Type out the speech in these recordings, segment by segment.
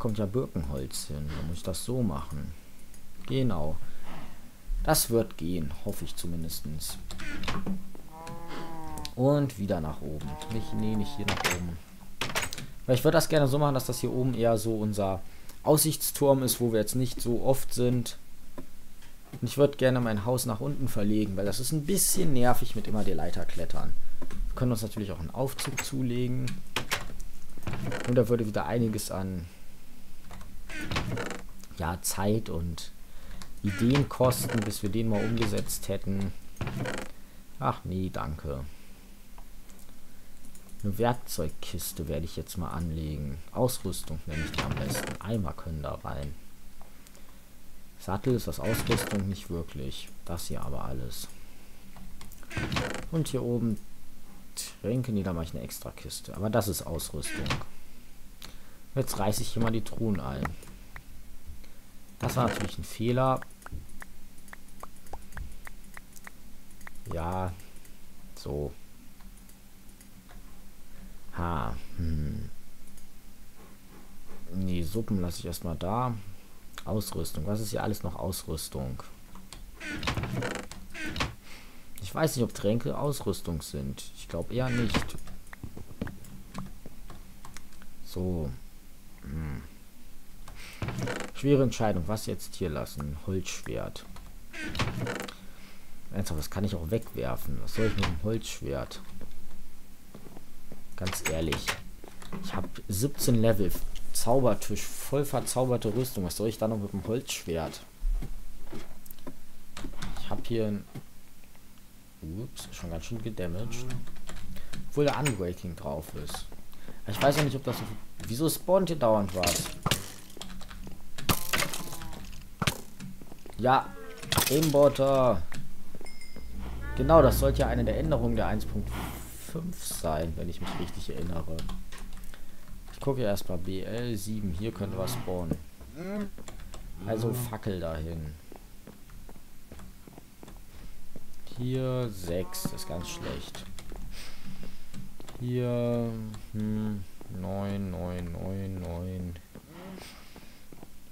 kommt ja Birkenholz hin. Da muss ich das so machen. Genau. Das wird gehen, hoffe ich zumindest. Und wieder nach oben. Nicht, nee, nicht hier nach oben. Weil ich würde das gerne so machen, dass das hier oben eher so unser Aussichtsturm ist, wo wir jetzt nicht so oft sind. Und ich würde gerne mein Haus nach unten verlegen, weil das ist ein bisschen nervig mit immer die Leiter klettern. Wir können uns natürlich auch einen Aufzug zulegen. Und da würde wieder einiges an ja, Zeit und Ideen kosten, bis wir den mal umgesetzt hätten. Ach nee, danke. Eine Werkzeugkiste werde ich jetzt mal anlegen. Ausrüstung nenne ich die am besten. Eimer können da rein. Sattel ist das Ausrüstung nicht wirklich. Das hier aber alles. Und hier oben Tränke. Nee, da mache ich eine extra Kiste. Aber das ist Ausrüstung. Jetzt reiße ich hier mal die Truhen ein. Das war natürlich ein Fehler. Ja, so. Ha, hm. Nee, Suppen lasse ich erstmal da. Ausrüstung. Was ist hier alles noch Ausrüstung? Ich weiß nicht, ob Tränke Ausrüstung sind. Ich glaube eher nicht. So. Schwere Entscheidung. Was jetzt hier lassen? Holzschwert. Ernsthaft, das kann ich auch wegwerfen. Was soll ich mit dem Holzschwert? Ganz ehrlich. Ich habe 17 Level. Zaubertisch. Voll verzauberte Rüstung. Was soll ich da noch mit dem Holzschwert? Ich habe hier ein... Ups, schon ganz schön gedamaged. Obwohl der Unbreaking drauf ist. Ich weiß auch nicht, ob das... Wieso spawnt hier dauernd was? Ja, Aimbotter. Genau, das sollte ja eine der Änderungen der 1.5 sein, wenn ich mich richtig erinnere. Ich gucke erstmal BL7. Hier könnte was spawnen. Also Fackel dahin. Hier 6. Das ist ganz schlecht. Hier hm, 9, 9, 9, 9.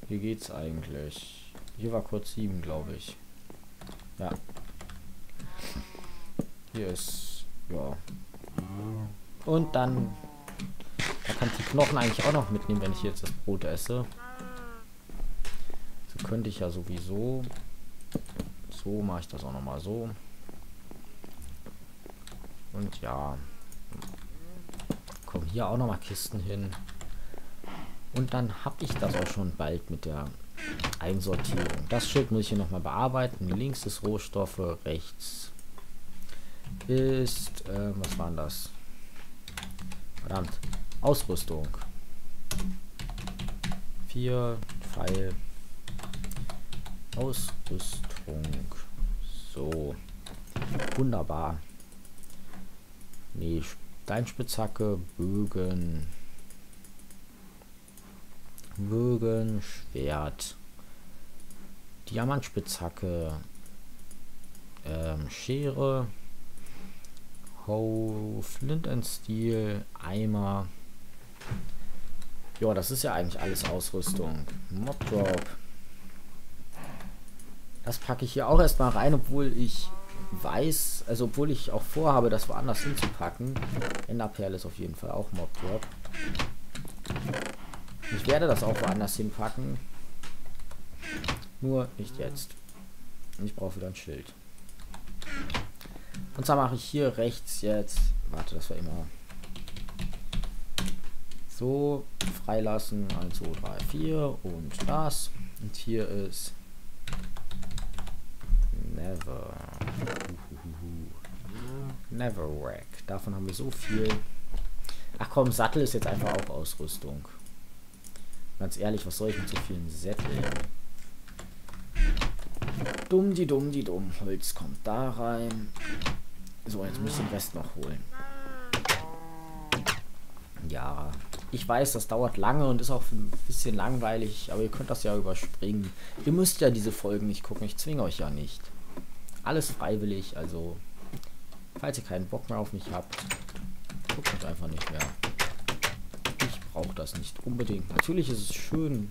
Hier geht's eigentlich. Hier war kurz 7, glaube ich. Ja. Hier ist, ja. Und dann, da kann ich die Knochen eigentlich auch noch mitnehmen, wenn ich jetzt das Brot esse. So könnte ich ja sowieso. So mache ich das auch noch mal so. Und ja. Kommen hier auch noch mal Kisten hin. Und dann habe ich das auch schon bald mit der Einsortierung. Das Schild muss ich hier nochmal bearbeiten. Links ist Rohstoffe, rechts ist, äh, was waren das? Verdammt. Ausrüstung. Vier Pfeil. Ausrüstung. So. Wunderbar. Nee, Steinspitzhacke, Bögen. Bögen, Schwert. Diamantspitzhacke. Ähm, Schere. Hoe, Flint and Steel, Eimer. Ja, das ist ja eigentlich alles Ausrüstung. Mob Drop. Das packe ich hier auch erstmal rein, obwohl ich weiß, also obwohl ich auch vorhabe, das woanders hinzupacken. Enderperle ist auf jeden Fall auch Mob Werde das auch woanders hinpacken. Nur nicht jetzt. Ich brauche wieder ein Schild. Und zwar mache ich hier rechts jetzt. Warte, das war immer. So, freilassen. 1, 2, 3, 4 und das. Und hier ist Never. Never Wreck. Davon haben wir so viel. Ach komm, Sattel ist jetzt einfach auch Ausrüstung. Ganz ehrlich, was soll ich mit so vielen Sätteln? Dumm, die dumm, die dumm. Holz kommt da rein. So, jetzt muss ich den Rest noch holen. Ja, ich weiß, das dauert lange und ist auch ein bisschen langweilig, aber ihr könnt das ja überspringen. Ihr müsst ja diese Folgen nicht gucken, ich zwinge euch ja nicht. Alles freiwillig, also falls ihr keinen Bock mehr auf mich habt, guckt einfach nicht mehr. Ich brauche das nicht unbedingt. Natürlich ist es schön,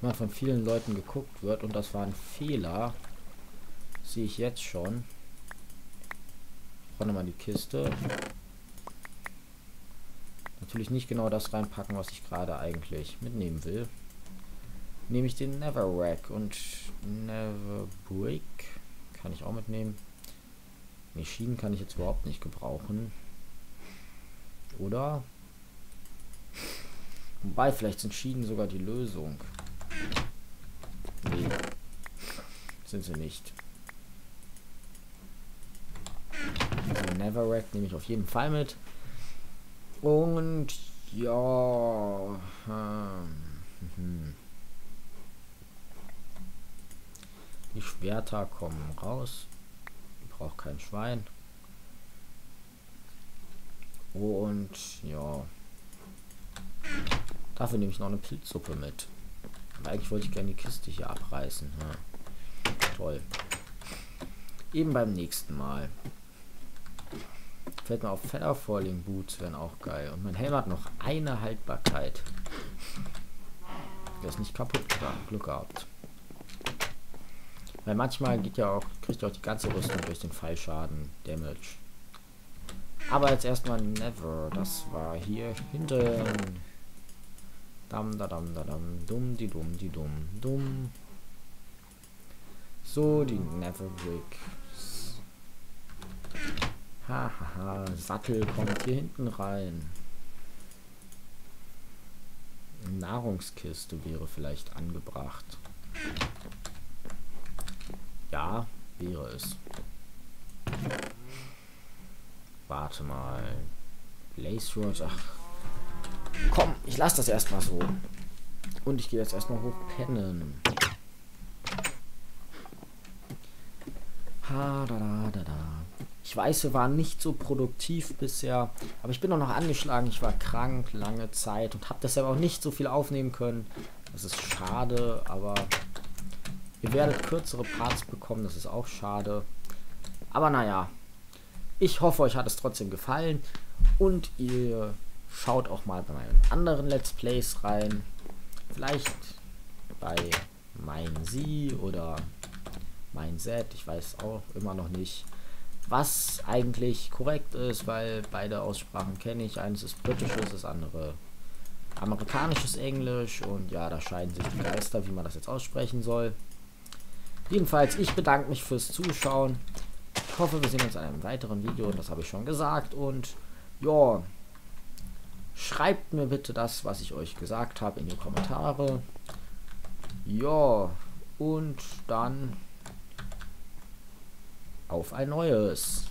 wenn man von vielen Leuten geguckt wird und das war ein Fehler. Sehe ich jetzt schon. Brauche mal die Kiste. Natürlich nicht genau das reinpacken, was ich gerade eigentlich mitnehmen will. Nehme ich den Neverrack und Neverbrick. Kann ich auch mitnehmen. Maschinen kann ich jetzt überhaupt nicht gebrauchen. Oder? Wobei, vielleicht sind Schienen sogar die Lösung. Nee. Sind sie nicht. Also Neverrack nehme ich auf jeden Fall mit. Und ja. Hm. Die Schwerter kommen raus. Ich brauche kein Schwein. Und ja. Dafür nehme ich noch eine Pilzsuppe mit. Aber eigentlich wollte ich gerne die Kiste hier abreißen. Ja. Toll. Eben beim nächsten Mal. Fällt mir auf Feather Falling Boots wären auch geil. Und mein Helm hat noch eine Haltbarkeit. Der ist nicht kaputt gegangen. Glück gehabt. Weil manchmal geht ja auch, kriegt ja auch die ganze Rüstung durch den Fallschaden Damage. Aber jetzt erstmal Never. Das war hier hinten. Dam da dam da dam. Dumm die dumm die dumm dumm. So, die Never Bricks. Hahaha, Sattel kommt hier hinten rein. Nahrungskiste wäre vielleicht angebracht. Ja, wäre es. Warte mal. Blaze Roach, ach. Komm, ich lasse das erstmal so. Und ich gehe jetzt erstmal hoch pennen. Ha, da, da, da, da. Ich weiß, wir waren nicht so produktiv bisher, aber ich bin auch noch angeschlagen. Ich war krank lange Zeit und habe deshalb auch nicht so viel aufnehmen können. Das ist schade, aber ihr werdet kürzere Parts bekommen. Das ist auch schade. Aber naja, ich hoffe, euch hat es trotzdem gefallen und ihr schaut auch mal bei meinen anderen Let's Plays rein. Vielleicht bei mein Sie oder mein Z. Ich weiß auch immer noch nicht, was eigentlich korrekt ist, weil beide Aussprachen kenne ich. Eines ist britisches, das andere amerikanisches Englisch und ja, da scheiden sich die Geister, wie man das jetzt aussprechen soll. Jedenfalls, ich bedanke mich fürs Zuschauen. Ich hoffe, wir sehen uns in einem weiteren Video, das habe ich schon gesagt. Und ja, schreibt mir bitte das, was ich euch gesagt habe, in die Kommentare. Ja, und dann auf ein neues.